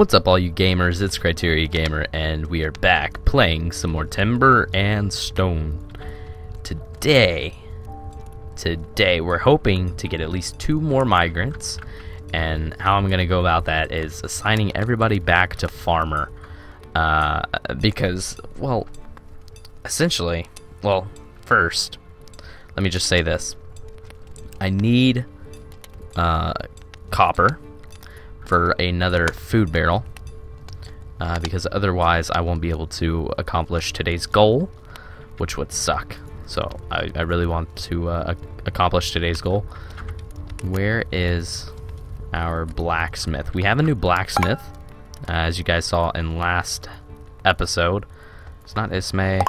What's up all you gamers, it's Criteria Gamer and we are back playing some more Timber and Stone. Today, today we're hoping to get at least two more migrants and how I'm going to go about that is assigning everybody back to Farmer. Uh, because, well, essentially, well, first, let me just say this. I need uh, copper for another food barrel uh, because otherwise I won't be able to accomplish today's goal, which would suck. So I, I really want to uh, accomplish today's goal. Where is our blacksmith? We have a new blacksmith, uh, as you guys saw in last episode. It's not Ismay.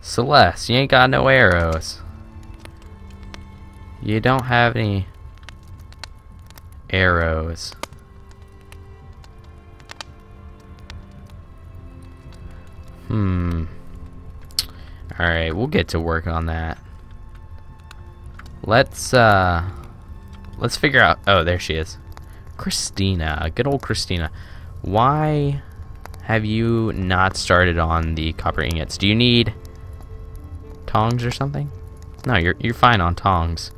Celeste, you ain't got no arrows. You don't have any arrows. Hmm. Alright, we'll get to work on that. Let's, uh... Let's figure out... Oh, there she is. Christina. Good old Christina. Why have you not started on the copper ingots? Do you need tongs or something? No, you're, you're fine on tongs.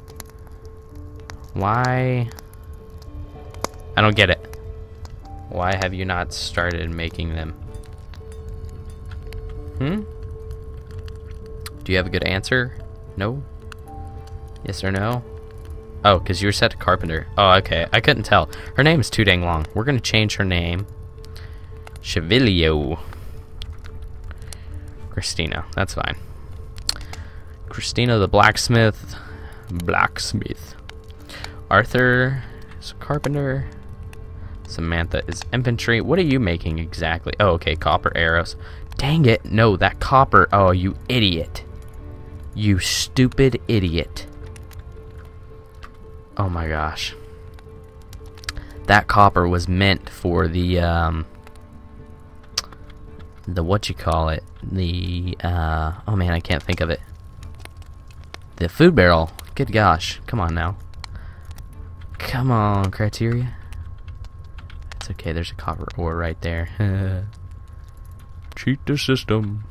Why... I don't get it. Why have you not started making them? Hmm? Do you have a good answer? No? Yes or no? Oh, because you were set to carpenter. Oh, okay. I couldn't tell. Her name is too dang long. We're going to change her name. Chevilio. Christina. That's fine. Christina the blacksmith. Blacksmith. Arthur is a carpenter. Samantha is infantry. What are you making exactly? Oh, okay, copper arrows. Dang it. No, that copper. Oh, you idiot. You stupid idiot. Oh my gosh. That copper was meant for the, um, the what you call it? The, uh, oh man, I can't think of it. The food barrel. Good gosh. Come on now. Come on, criteria. Okay, there's a copper ore right there. Cheat the system.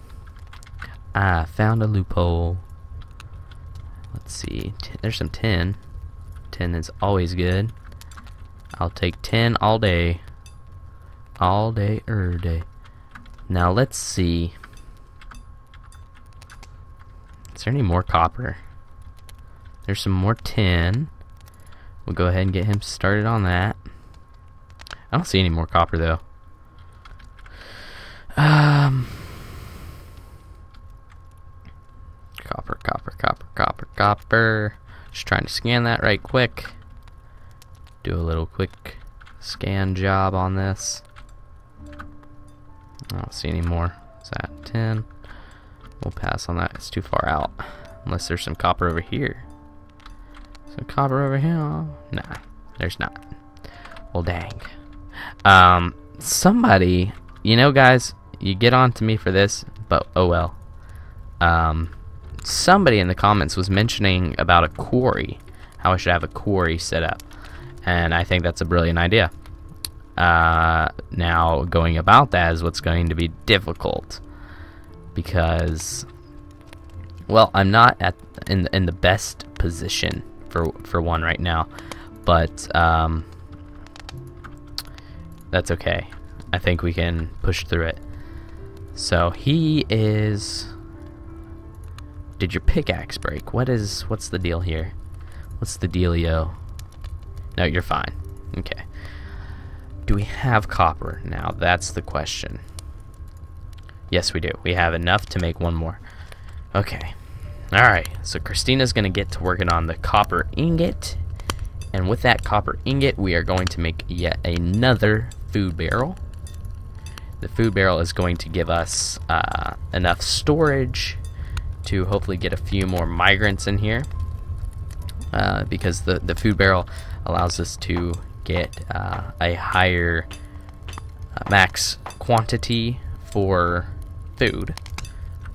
I found a loophole. Let's see. There's some tin. Tin is always good. I'll take tin all day. All day, er day. Now let's see. Is there any more copper? There's some more tin. We'll go ahead and get him started on that. I don't see any more copper though. Um, copper, copper, copper, copper, copper. Just trying to scan that right quick. Do a little quick scan job on this. I don't see any more. Is that 10? We'll pass on that. It's too far out. Unless there's some copper over here. Some copper over here? Nah, there's not. Well, dang. Um, somebody, you know, guys, you get on to me for this, but oh well. Um, somebody in the comments was mentioning about a quarry, how I should have a quarry set up, and I think that's a brilliant idea. Uh, now, going about that is what's going to be difficult because, well, I'm not at in in the best position for for one right now, but um, that's okay. I think we can push through it. So he is. Did your pickaxe break? What is? What's the deal here? What's the dealio? No, you're fine. Okay. Do we have copper now? That's the question. Yes, we do. We have enough to make one more. Okay. Alright, so Christina's going to get to working on the copper ingot. And with that copper ingot, we are going to make yet another food barrel. The food barrel is going to give us uh, enough storage to hopefully get a few more migrants in here. Uh, because the, the food barrel allows us to get uh, a higher uh, max quantity for food.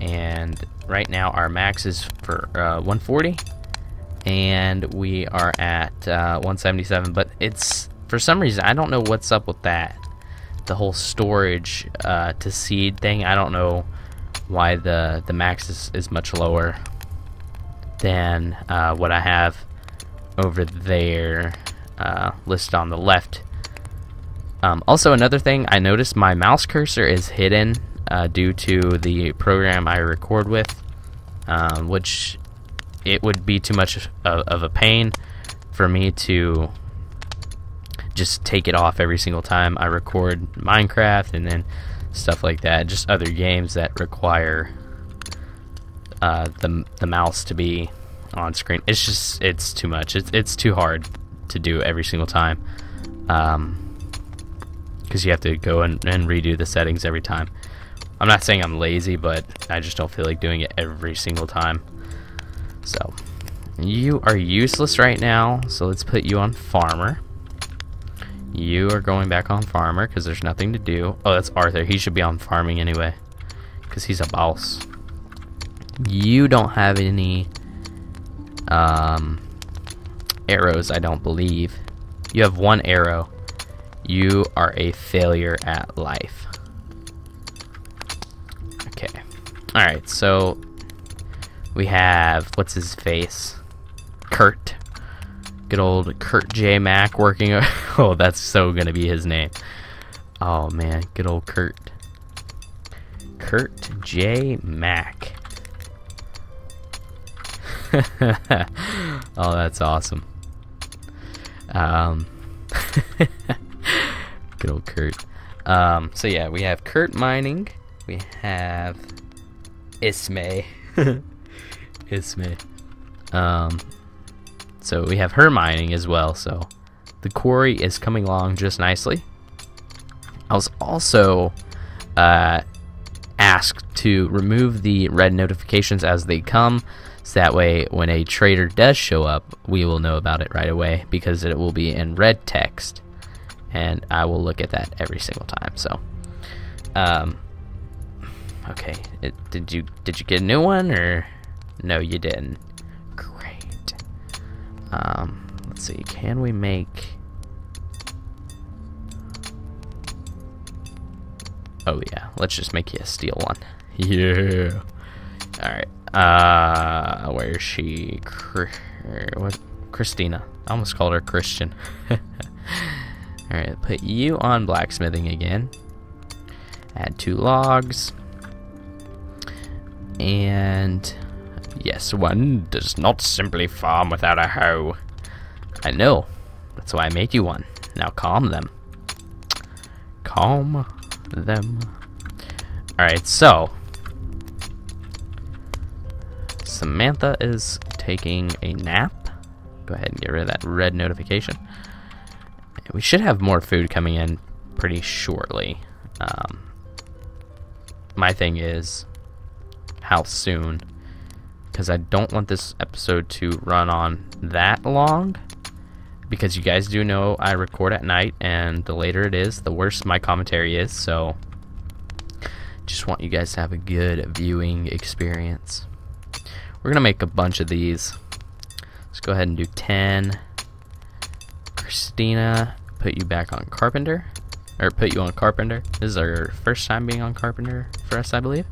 And right now our max is for uh, 140 and we are at uh, 177 but it's For some reason, I don't know what's up with that. The whole storage uh, to seed thing. I don't know why the the max is, is much lower than uh, what I have over there uh, listed on the left. Um, also, another thing I noticed my mouse cursor is hidden uh, due to the program I record with, um, which it would be too much of, of, a pain for me to just take it off every single time I record Minecraft and then stuff like that. Just other games that require uh, the the mouse to be on screen. It's just it's too much. It's it's too hard to do every single time. Um, because you have to go and, and redo the settings every time. I'm not saying I'm lazy, but I just don't feel like doing it every single time. So, you are useless right now, so let's put you on farmer. You are going back on farmer because there's nothing to do. Oh, that's Arthur. He should be on farming anyway because he's a boss. You don't have any um, arrows, I don't believe. You have one arrow. You are a failure at life. Okay. Alright, so we have what's his face? Kurt. Good old Kurt J. Mac working. oh, that's so gonna be his name. Oh man, good old Kurt. Kurt J. Mac. oh, that's awesome. Um, good old Kurt. Um, so yeah, we have Kurt mining. We have Ismay. Ismay. Um, so we have her mining as well. So the quarry is coming along just nicely. I was also uh, asked to remove the red notifications as they come. So that way, when a trader does show up, we will know about it right away because it will be in red text. And I will look at that every single time. So, um, Okay. It, did you did you get a new one or no? You didn't. Um, let's see. Can we make? Oh yeah. Let's just make you a steel one. Yeah. All right. Uh, where is she? what? Christina. I almost called her Christian. All right. Put you on blacksmithing again. Add two logs. And yes, one does not simply farm without a hoe. I know. That's why I made you one. Now calm them. Calm them. Alright, so. Samantha is taking a nap. Go ahead and get rid of that red notification. We should have more food coming in pretty shortly. Um, my thing is, how soon because I don't want this episode to run on that long. Because you guys do know I record at night and the later it is the worse my commentary is so just want you guys to have a good viewing experience. We're gonna make a bunch of these. Let's go ahead and do 10 Christina put you back on carpenter. Or put you on carpenter. This is our first time being on carpenter for us I believe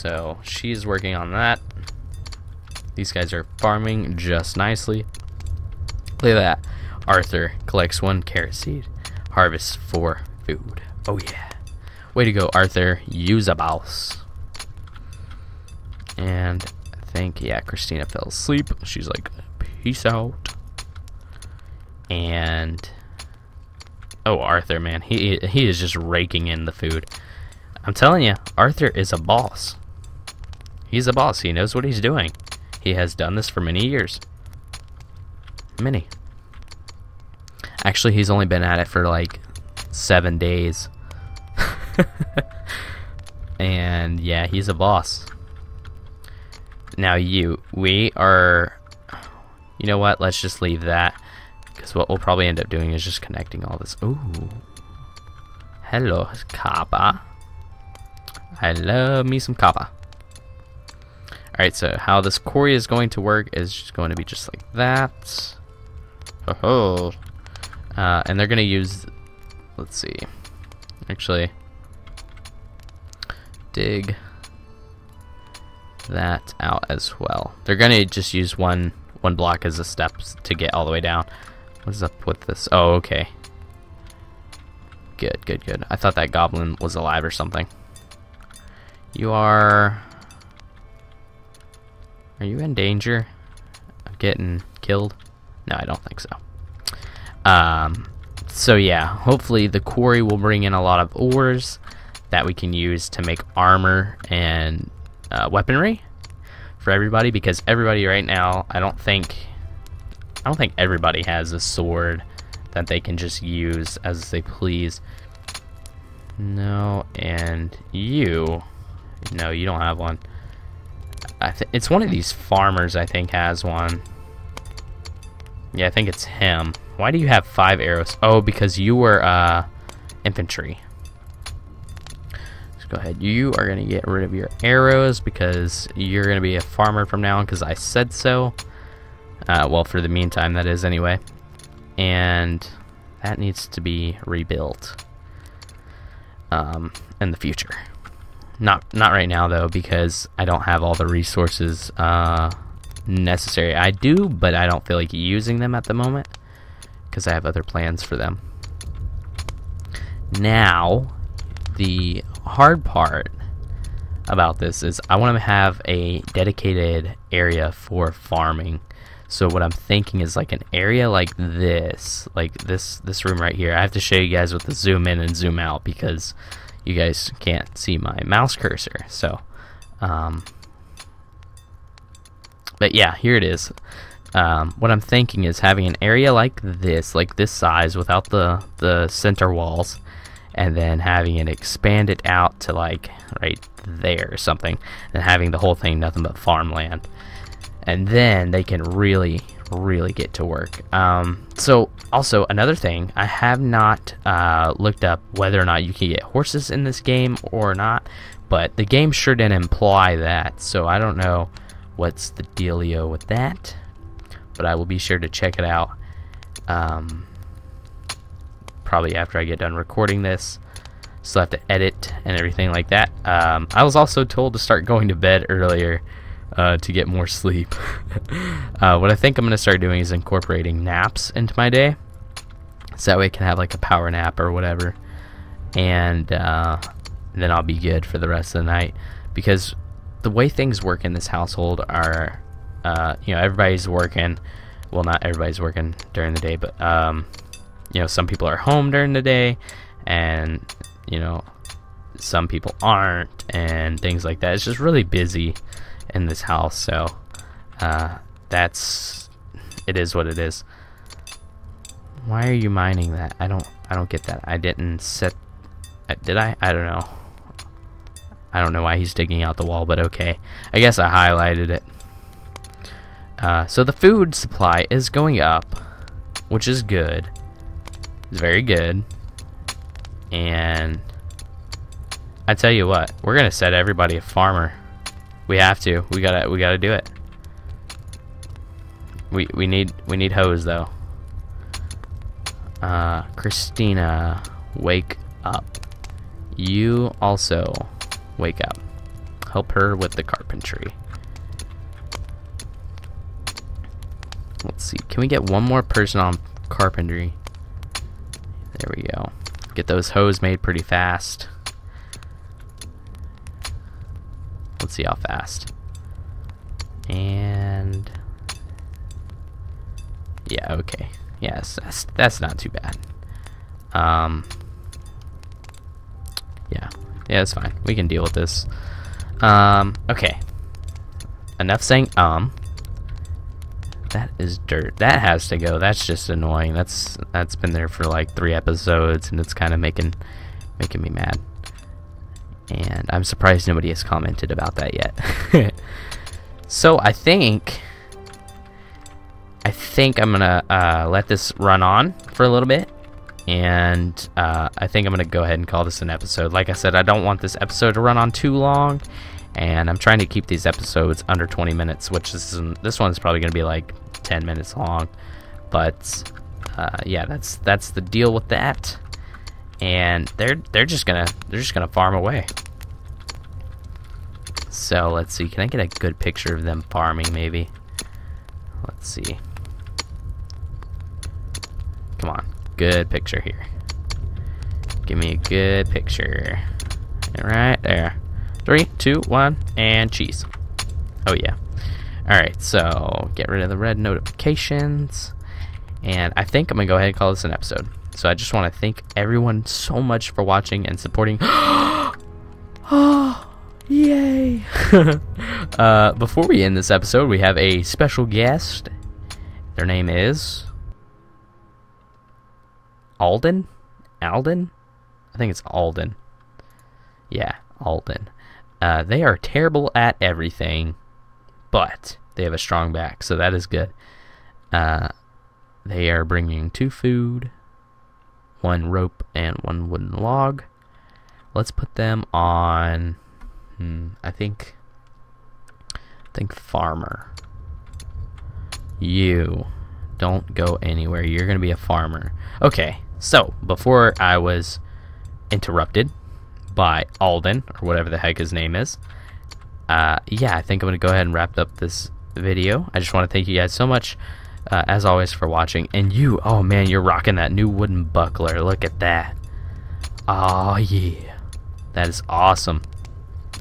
So she's working on that. These guys are farming just nicely. Look at that. Arthur collects one carrot seed, harvests four food. Oh yeah. Way to go, Arthur. Use a boss. And I think, yeah, Christina fell asleep. She's like, peace out. And oh, Arthur, man, he he is just raking in the food. I'm telling you, Arthur is a boss. He's a boss. He knows what he's doing. He has done this for many years. Many. Actually, he's only been at it for like seven days. and yeah, he's a boss. Now you, we are, you know what, let's just leave that. Because what we'll probably end up doing is just connecting all this. Ooh. Hello, copper. I love me some copper. Alright, so how this quarry is going to work is just going to be just like that. Ho ho. Uh, and they're going to use, let's see, actually, dig that out as well. They're going to just use one one block as a step to get all the way down. What's up with this? Oh, okay. Good, good, good. I thought that goblin was alive or something. You are... Are you in danger of getting killed? No, I don't think so. Um, so yeah, hopefully the quarry will bring in a lot of ores that we can use to make armor and uh, weaponry for everybody because everybody right now, I don't think, I don't think everybody has a sword that they can just use as they please. No, and you, no, you don't have one. It's one of these farmers I think has one. Yeah, I think it's him. Why do you have five arrows? Oh, because you were uh, infantry. Let's go ahead. You are going to get rid of your arrows because you're going to be a farmer from now on because I said so. Uh, well, for the meantime, that is anyway. And that needs to be rebuilt um, in the future. Not not right now though because I don't have all the resources uh, necessary. I do, but I don't feel like using them at the moment because I have other plans for them. Now, the hard part about this is I want to have a dedicated area for farming. So what I'm thinking is like an area like this, like this this room right here. I have to show you guys with the zoom in and zoom out because you guys can't see my mouse cursor. So, um, but yeah, here it is. Um, what I'm thinking is having an area like this, like this size, without the the center walls, and then having it expanded out to like right there or something, and having the whole thing nothing but farmland and then they can really really get to work. Um, so also another thing I have not uh, looked up whether or not you can get horses in this game or not but the game sure didn't imply that so I don't know what's the dealio with that but I will be sure to check it out um, probably after I get done recording this. Still have to edit and everything like that. Um, I was also told to start going to bed earlier uh, to get more sleep. uh, what I think I'm going to start doing is incorporating naps into my day. So that way I can have like a power nap or whatever. And uh, then I'll be good for the rest of the night. Because the way things work in this household are, uh, you know, everybody's working. Well, not everybody's working during the day, but, um, you know, some people are home during the day. And, you know, some people aren't. And things like that. It's just really busy in this house, so uh, that's it is what it is. Why are you mining that? I don't I don't get that. I didn't set uh, did I? I don't know. I don't know why he's digging out the wall, but okay. I guess I highlighted it. Uh, so the food supply is going up, which is good. It's very good. And I tell you what, we're gonna set everybody a farmer. We have to. We gotta. We gotta do it. We we need we need hoes though. Uh, Christina, wake up. You also wake up. Help her with the carpentry. Let's see. Can we get one more person on carpentry? There we go. Get those hoes made pretty fast. Let's see how fast. And yeah, okay. Yes, that's that's not too bad. Um Yeah. Yeah, it's fine. We can deal with this. Um okay. Enough saying um. That is dirt. That has to go. That's just annoying. That's that's been there for like 3 episodes and it's kind of making making me mad and I'm surprised nobody has commented about that yet. so I think I think I'm gonna uh, let this run on for a little bit, and uh, I think I'm gonna go ahead and call this an episode. Like I said, I don't want this episode to run on too long, and I'm trying to keep these episodes under 20 minutes, which is this one's probably to be like 10 minutes long. But uh, yeah, that's that's the deal with that. And they're they're just gonna they're just gonna farm away. So let's see, can I get a good picture of them farming maybe? Let's see. Come on, good picture here. Give me a good picture. Right there. Three, two, one, and cheese. Oh yeah. Alright, so get rid of the red notifications. And I think I'm to go ahead and call this an episode. So I just want to thank everyone so much for watching and supporting. oh, yay! uh, before we end this episode, we have a special guest. Their name is Alden? Alden? I think it's Alden. Yeah, Alden. Uh, they are terrible at everything, but they have a strong back, so that is good. Uh, they are bringing two food, one rope, and one wooden log. Let's put them on. Hmm, I think. I think farmer. You don't go anywhere. You're gonna be a farmer. Okay. So before I was interrupted by Alden or whatever the heck his name is. Uh, yeah, I think I'm gonna go ahead and wrap up this video. I just want to thank you guys so much uh, as always, for watching. And you, oh man, you're rocking that new wooden buckler. Look at that. Oh, yeah. That is awesome.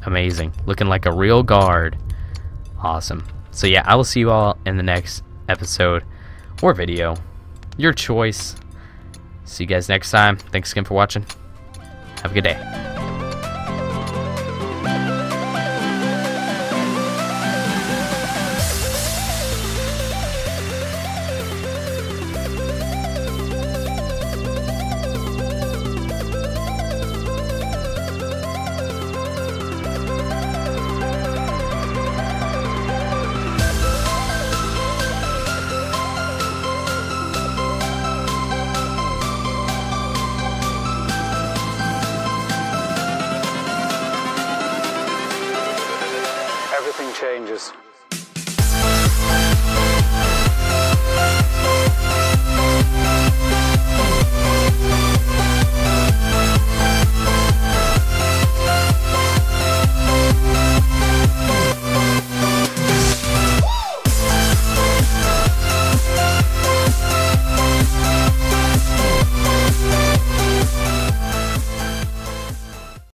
Amazing. Looking like a real guard. Awesome. So yeah, I will see you all in the next episode or video. Your choice. See you guys next time. Thanks again for watching. Have a good day. Changes.